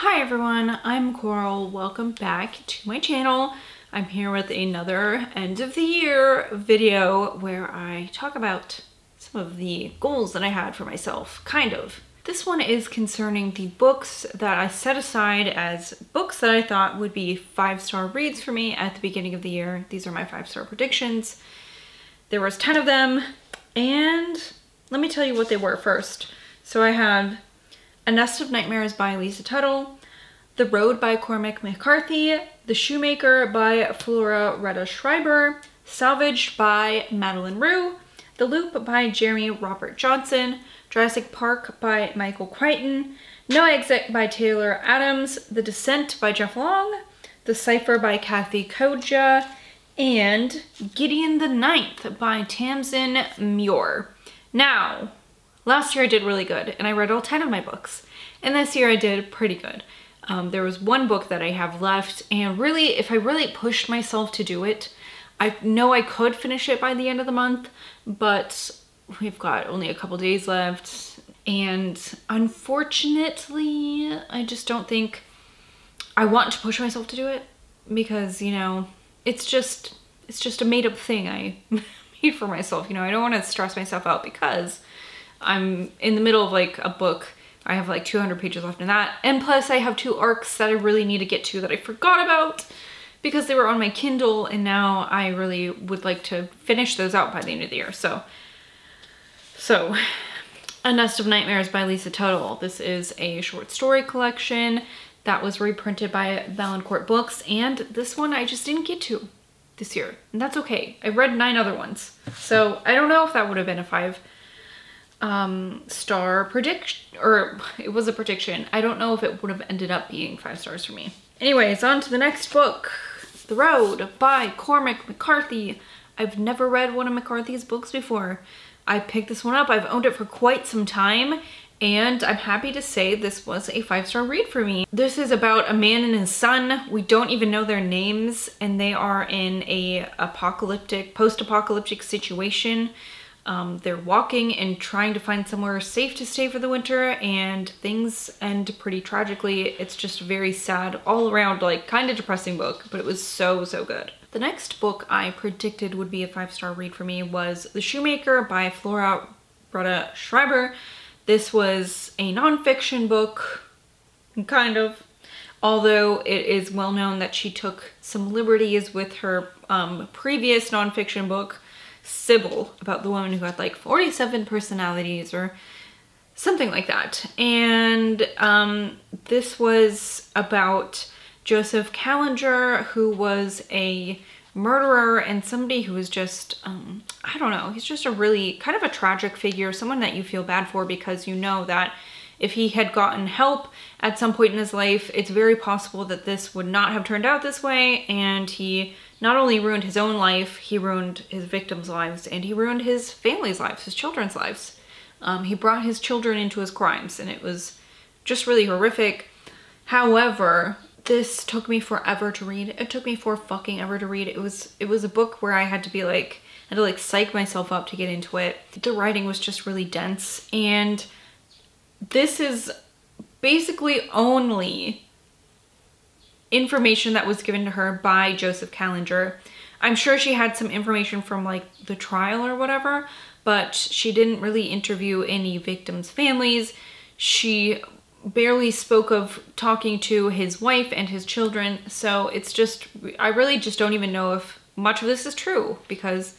Hi everyone, I'm Coral. Welcome back to my channel. I'm here with another end of the year video where I talk about some of the goals that I had for myself, kind of. This one is concerning the books that I set aside as books that I thought would be five-star reads for me at the beginning of the year. These are my five-star predictions. There was 10 of them, and let me tell you what they were first. So I had A Nest of Nightmares by Lisa Tuttle, The Road by Cormac McCarthy, The Shoemaker by Flora Rheta Schreiber, Salvaged by Madeleine Roux, The Loop by Jeremy Robert Johnson, Jurassic Park by Michael Crichton, No Exit by Taylor Adams, The Descent by Jeff Long, The Cipher by Kathe Koja, and Gideon the Ninth by Tamsyn Muir. Now, last year I did really good and I read all 10 of my books. And this year I did pretty good. Um, there was one book that I have left and really, if I really pushed myself to do it, I know I could finish it by the end of the month, but we've got only a couple days left and unfortunately I just don't think I want to push myself to do it because you know it's just it's just a made up thing I made for myself you know I don't want to stress myself out because I'm in the middle of like a book. I have like 200 pages left in that. And plus I have two arcs that I really need to get to that I forgot about because they were on my Kindle and now I really would like to finish those out by the end of the year. So so, A Nest of Nightmares by Lisa Tuttle. This is a short story collection that was reprinted by Valancourt Books, and this one I just didn't get to this year, and that's okay. I read nine other ones, so I don't know if that would have been a five um, star prediction, or it was a prediction. I don't know if it would have ended up being five stars for me. Anyways, on to the next book, The Road by Cormac McCarthy. I've never read one of McCarthy's books before. I picked this one up. I've owned it for quite some time and I'm happy to say this was a five-star read for me. This is about a man and his son. We don't even know their names and they are in a apocalyptic, post-apocalyptic situation. Um, they're walking and trying to find somewhere safe to stay for the winter and things end pretty tragically. It's just a very sad all around, like kind of depressing book, but it was so, so good. The next book I predicted would be a five-star read for me was The Shoemaker by Flora Rheta Schreiber. This was a nonfiction book, kind of, although it is well known that she took some liberties with her um, previous nonfiction book, Sybil, about the woman who had like 47 personalities or something like that. And um, this was about Joseph Kallinger, who was a murderer and somebody who was just, um, I don't know, he's just a really kind of a tragic figure, someone that you feel bad for because you know that if he had gotten help at some point in his life, it's very possible that this would not have turned out this way. And he not only ruined his own life, he ruined his victims' lives and he ruined his family's lives, his children's lives. Um, he brought his children into his crimes and it was just really horrific. However, this took me forever to read. It took me for fucking ever to read. It was it was a book where I had to be like I had to like psych myself up to get into it. The writing was just really dense and this is basically only information that was given to her by Joseph Kallinger. I'm sure she had some information from like the trial or whatever, but she didn't really interview any victims' families. She barely spoke of talking to his wife and his children. So it's just, I really just don't even know if much of this is true because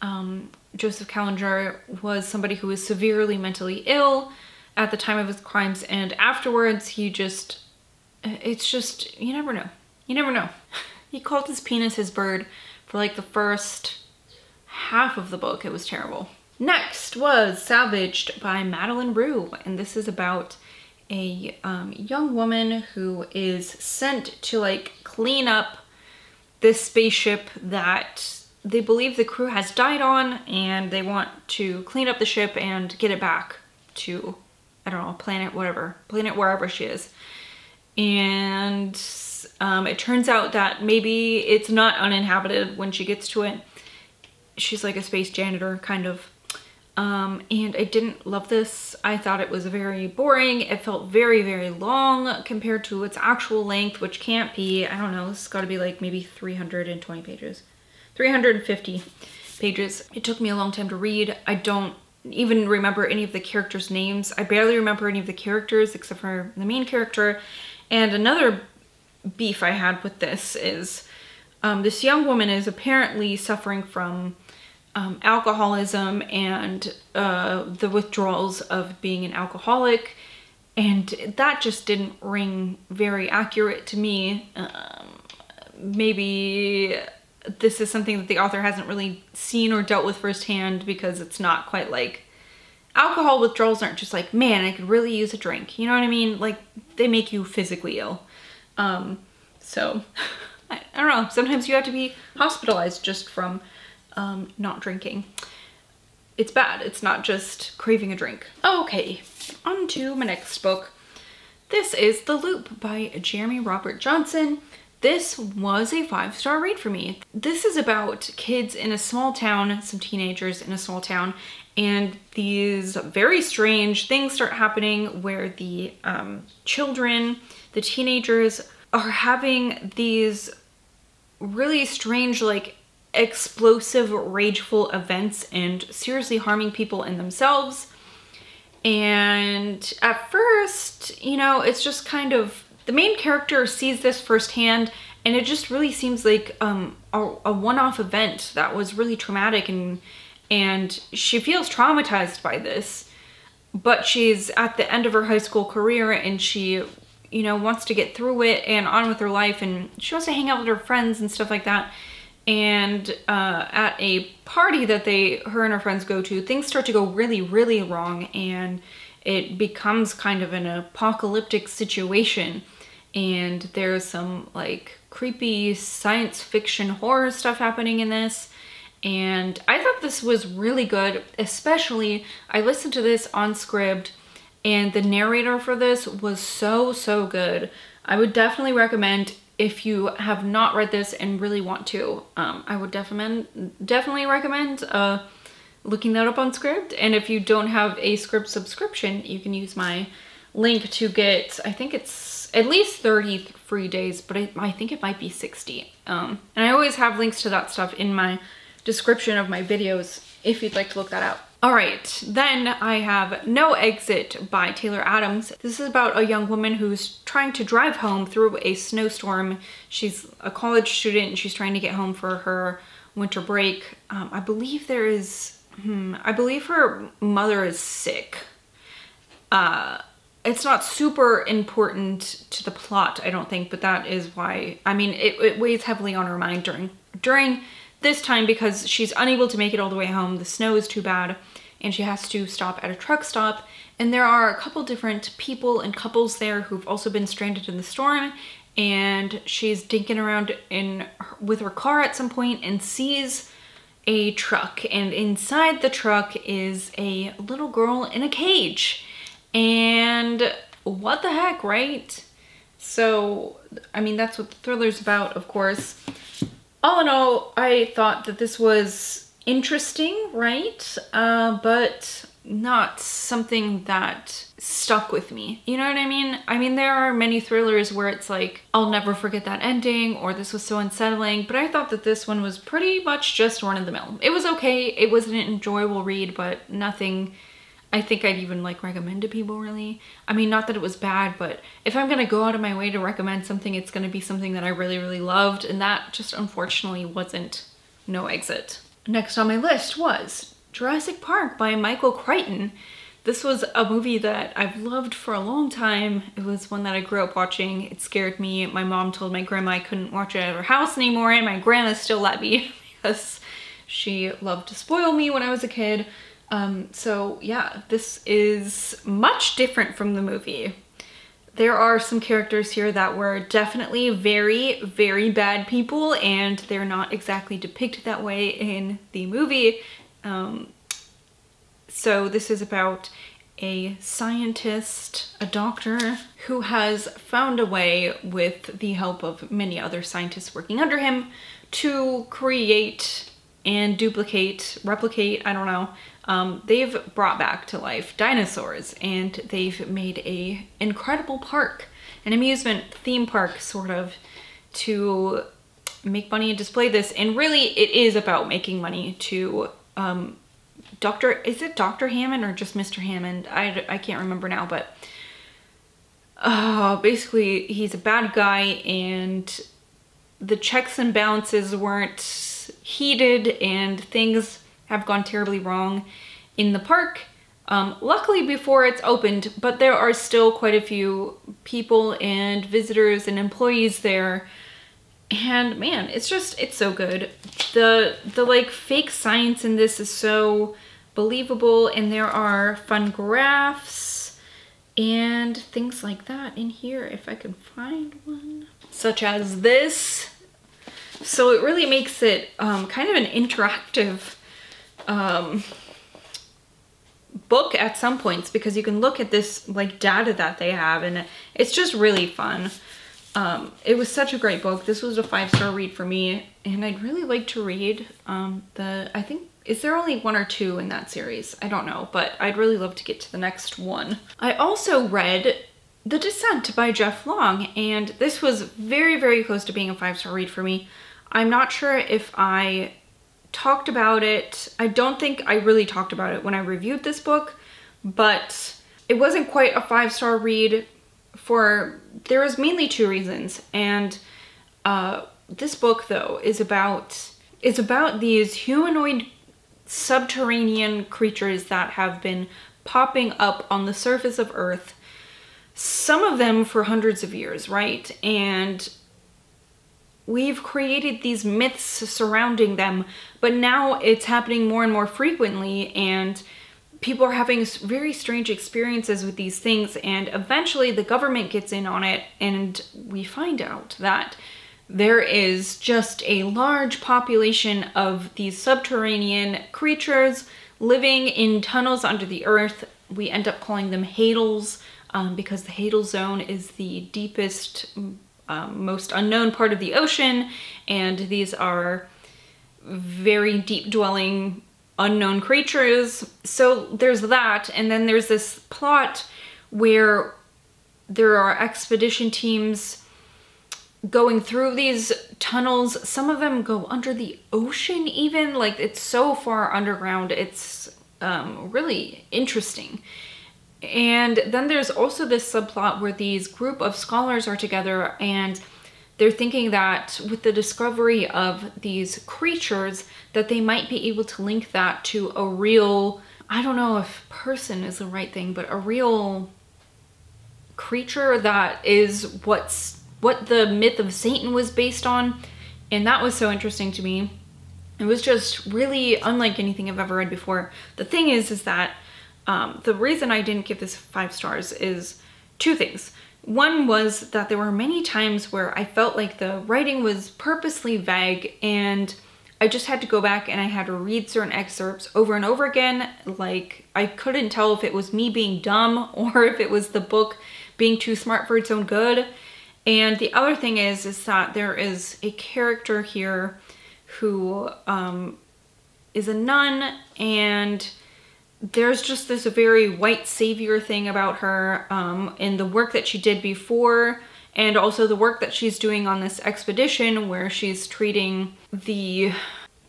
um, Joseph Kallinger was somebody who was severely mentally ill at the time of his crimes and afterwards he just, it's just, you never know. You never know. he called his penis his bird for like the first half of the book. It was terrible. Next was Salvaged by Madeleine Roux and this is about a um, young woman who is sent to like clean up this spaceship that they believe the crew has died on and they want to clean up the ship and get it back to, I don't know, planet whatever, planet wherever she is. And um, it turns out that maybe it's not uninhabited when she gets to it. She's like a space janitor kind of. Um, and I didn't love this. I thought it was very boring. It felt very, very long compared to its actual length, which can't be, I don't know, this has got to be like maybe 320 pages. 350 pages. It took me a long time to read. I don't even remember any of the characters' names. I barely remember any of the characters except for the main character. And another beef I had with this is um, this young woman is apparently suffering from um, alcoholism and uh, the withdrawals of being an alcoholic. And that just didn't ring very accurate to me. Um, maybe this is something that the author hasn't really seen or dealt with firsthand because it's not quite like alcohol withdrawals aren't just like, man, I could really use a drink. You know what I mean? Like they make you physically ill. Um, so I, I, don't know. Sometimes you have to be hospitalized just from um, not drinking. It's bad. It's not just craving a drink. Okay, on to my next book. This is The Loop by Jeremy Robert Johnson. This was a five-star read for me. This is about kids in a small town, some teenagers in a small town, and these very strange things start happening where the um, children, the teenagers, are having these really strange, like explosive, rageful events and seriously harming people and themselves. And at first, you know, it's just kind of the main character sees this firsthand and it just really seems like um, a, a one-off event that was really traumatic and and she feels traumatized by this but she's at the end of her high school career and she you know wants to get through it and on with her life and she wants to hang out with her friends and stuff like that and uh, at a party that they her and her friends go to things start to go really really wrong and it becomes kind of an apocalyptic situation and there's some like creepy science fiction horror stuff happening in this and I thought this was really good especially I listened to this on Scribd and the narrator for this was so so good I would definitely recommend if you have not read this and really want to, um, I would definitely definitely recommend uh, looking that up on Scribd. And if you don't have a Scribd subscription, you can use my link to get, I think it's at least 30 free days, but I, I think it might be 60. Um, and I always have links to that stuff in my description of my videos if you'd like to look that up. All right, then I have No Exit by Taylor Adams. This is about a young woman who's trying to drive home through a snowstorm. She's a college student and she's trying to get home for her winter break. Um, I believe there is, hmm, I believe her mother is sick. Uh, it's not super important to the plot, I don't think, but that is why, I mean, it, it weighs heavily on her mind during, during this time because she's unable to make it all the way home. The snow is too bad and she has to stop at a truck stop. And there are a couple different people and couples there who've also been stranded in the storm. And she's dinking around in with her car at some point and sees a truck. And inside the truck is a little girl in a cage. And what the heck, right? So, I mean, that's what the thriller's about, of course. All in all, I thought that this was interesting, right? Uh, but not something that stuck with me. You know what I mean? I mean, there are many thrillers where it's like, I'll never forget that ending, or this was so unsettling, but I thought that this one was pretty much just run of the mill. It was okay, it was an enjoyable read, but nothing I think I'd even like recommend to people really. I mean, not that it was bad, but if I'm gonna go out of my way to recommend something, it's gonna be something that I really, really loved, and that just unfortunately wasn't No Exit. Next on my list was Jurassic Park by Michael Crichton. This was a movie that I've loved for a long time. It was one that I grew up watching. It scared me. My mom told my grandma I couldn't watch it at her house anymore and my grandma still let me because she loved to spoil me when I was a kid. Um, so yeah, this is much different from the movie there are some characters here that were definitely very, very bad people and they're not exactly depicted that way in the movie. Um, so this is about a scientist, a doctor, who has found a way with the help of many other scientists working under him to create and duplicate, replicate, I don't know. Um, they've brought back to life dinosaurs and they've made a incredible park, an amusement theme park sort of to make money and display this. And really it is about making money to um, Dr. Is it Dr. Hammond or just Mr. Hammond? I, I can't remember now, but uh, basically he's a bad guy and the checks and balances weren't heated and things have gone terribly wrong in the park. Um, luckily before it's opened, but there are still quite a few people and visitors and employees there. And man, it's just, it's so good. The, the like fake science in this is so believable and there are fun graphs and things like that in here if I can find one. Such as this. So it really makes it um, kind of an interactive um, book at some points because you can look at this like data that they have and it's just really fun. Um, it was such a great book. This was a five-star read for me and I'd really like to read um, the, I think, is there only one or two in that series? I don't know, but I'd really love to get to the next one. I also read The Descent by Jeff Long and this was very, very close to being a five-star read for me. I'm not sure if I talked about it. I don't think I really talked about it when I reviewed this book, but it wasn't quite a five-star read for, there was mainly two reasons. And uh, this book though is about, is about these humanoid subterranean creatures that have been popping up on the surface of Earth, some of them for hundreds of years, right? And we've created these myths surrounding them, but now it's happening more and more frequently and people are having very strange experiences with these things and eventually the government gets in on it and we find out that there is just a large population of these subterranean creatures living in tunnels under the earth. We end up calling them Hadals um, because the Hadal zone is the deepest um, most unknown part of the ocean, and these are very deep dwelling unknown creatures. So there's that, and then there's this plot where there are expedition teams going through these tunnels. Some of them go under the ocean even, like it's so far underground. It's um, really interesting. And then there's also this subplot where these group of scholars are together and they're thinking that with the discovery of these creatures that they might be able to link that to a real, I don't know if person is the right thing, but a real creature that is what's what the myth of Satan was based on. And that was so interesting to me. It was just really unlike anything I've ever read before. The thing is, is that um, the reason I didn't give this five stars is two things. One was that there were many times where I felt like the writing was purposely vague and I just had to go back and I had to read certain excerpts over and over again. Like I couldn't tell if it was me being dumb or if it was the book being too smart for its own good. And the other thing is, is that there is a character here who um, is a nun and there's just this very white savior thing about her um, in the work that she did before and also the work that she's doing on this expedition where she's treating the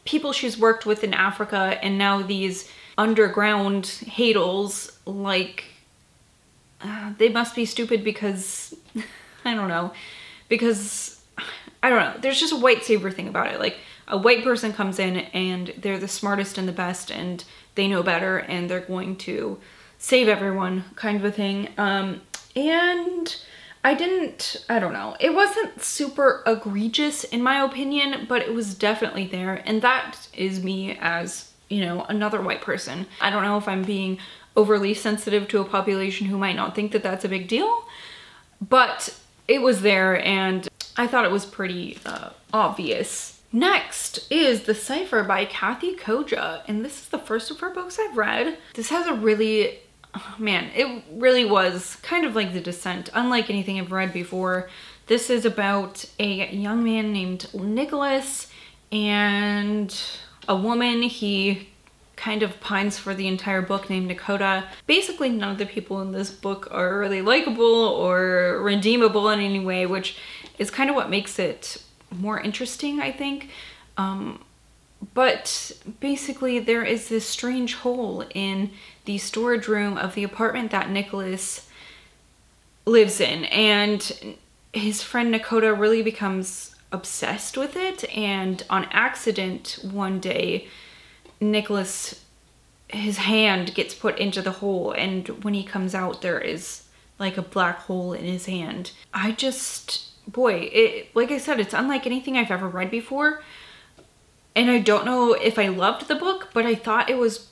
people she's worked with in Africa and now these underground Hadals like uh, they must be stupid because I don't know because I don't know there's just a white savior thing about it. Like a white person comes in and they're the smartest and the best and they know better and they're going to save everyone kind of a thing. Um, and I didn't, I don't know, it wasn't super egregious in my opinion, but it was definitely there. And that is me as, you know, another white person. I don't know if I'm being overly sensitive to a population who might not think that that's a big deal, but it was there and I thought it was pretty uh, obvious Next is The Cipher by Kathe Koja, and this is the first of her books I've read. This has a really, oh man, it really was kind of like The Descent, unlike anything I've read before. This is about a young man named Nicholas, and a woman he kind of pines for the entire book named Nakota. Basically, none of the people in this book are really likable or redeemable in any way, which is kind of what makes it more interesting, I think. Um, but basically, there is this strange hole in the storage room of the apartment that Nicholas lives in, and his friend Nakota really becomes obsessed with it. And on accident, one day, Nicholas, his hand gets put into the hole, and when he comes out, there is like a black hole in his hand. I just, boy, it, like I said, it's unlike anything I've ever read before. And I don't know if I loved the book, but I thought it was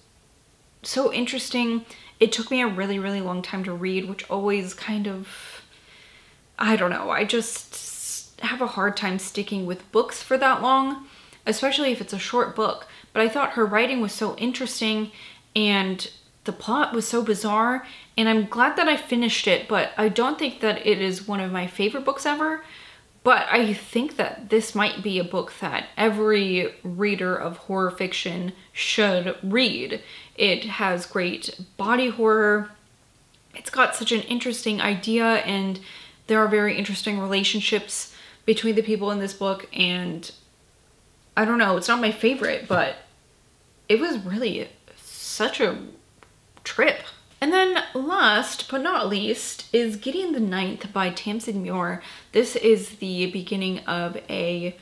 so interesting. It took me a really, really long time to read, which always kind of, I don't know, I just have a hard time sticking with books for that long, especially if it's a short book. But I thought her writing was so interesting and the plot was so bizarre and I'm glad that I finished it, but I don't think that it is one of my favorite books ever. But I think that this might be a book that every reader of horror fiction should read. It has great body horror. It's got such an interesting idea and there are very interesting relationships between the people in this book and I don't know, it's not my favorite, but it was really such a trip. And then last but not least is Gideon the Ninth by Tamsyn Muir. This is the beginning of a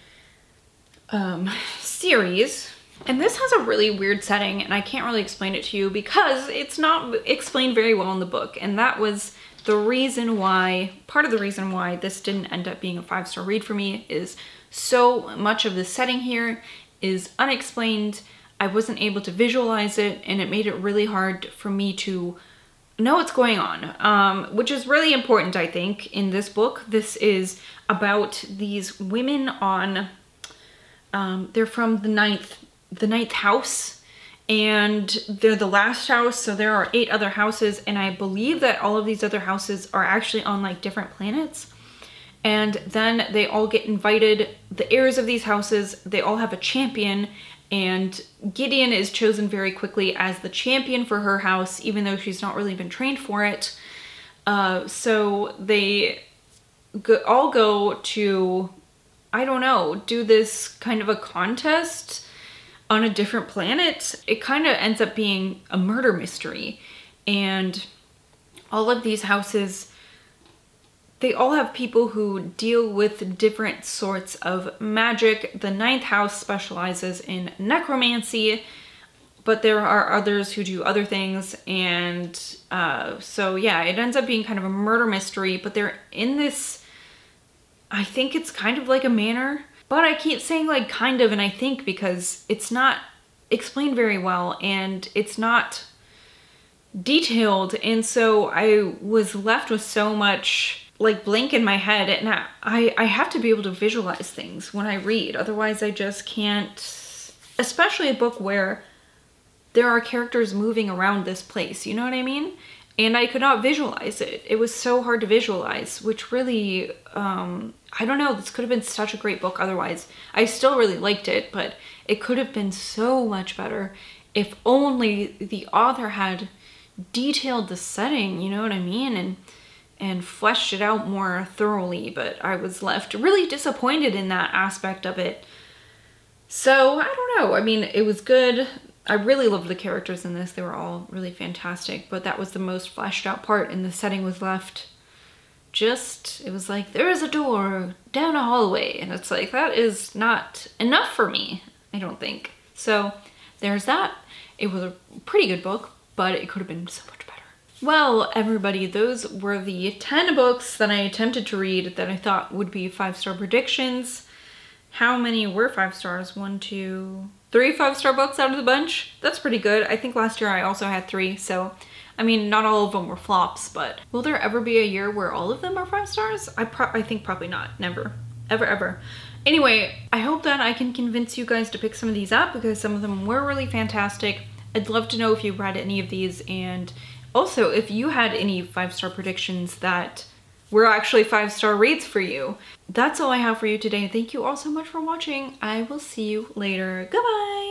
um, series. And this has a really weird setting and I can't really explain it to you because it's not explained very well in the book. And that was the reason why, part of the reason why this didn't end up being a five-star read for me is so much of the setting here is unexplained. I wasn't able to visualize it and it made it really hard for me to know what's going on, um, which is really important, I think, in this book. This is about these women on, um, they're from the ninth, the ninth house, and they're the last house, so there are eight other houses, and I believe that all of these other houses are actually on like different planets. And then they all get invited, the heirs of these houses, they all have a champion, and Gideon is chosen very quickly as the champion for her house, even though she's not really been trained for it. Uh, so they go, all go to, I don't know, do this kind of a contest on a different planet. It kind of ends up being a murder mystery. And all of these houses they all have people who deal with different sorts of magic. The ninth house specializes in necromancy, but there are others who do other things. And uh, so, yeah, it ends up being kind of a murder mystery, but they're in this, I think it's kind of like a manor, but I keep saying like kind of and I think because it's not explained very well and it's not detailed. And so I was left with so much like blank in my head and I, I have to be able to visualize things when I read. Otherwise I just can't, especially a book where there are characters moving around this place, you know what I mean? And I could not visualize it. It was so hard to visualize, which really, um, I don't know, this could have been such a great book otherwise. I still really liked it, but it could have been so much better if only the author had detailed the setting, you know what I mean? And and fleshed it out more thoroughly, but I was left really disappointed in that aspect of it. So, I don't know. I mean, it was good. I really loved the characters in this. They were all really fantastic, but that was the most fleshed out part and the setting was left just, it was like, there is a door down a hallway. And it's like, that is not enough for me, I don't think. So there's that. It was a pretty good book, but it could have been so much well, everybody, those were the 10 books that I attempted to read that I thought would be five-star predictions. How many were five stars? One, two, three five-star books out of the bunch? That's pretty good. I think last year I also had three, so I mean, not all of them were flops, but will there ever be a year where all of them are five stars? I, I think probably not. Never. Ever, ever. Anyway, I hope that I can convince you guys to pick some of these up because some of them were really fantastic. I'd love to know if you read any of these and also, if you had any five-star predictions that were actually five-star rates for you. That's all I have for you today. Thank you all so much for watching. I will see you later. Goodbye!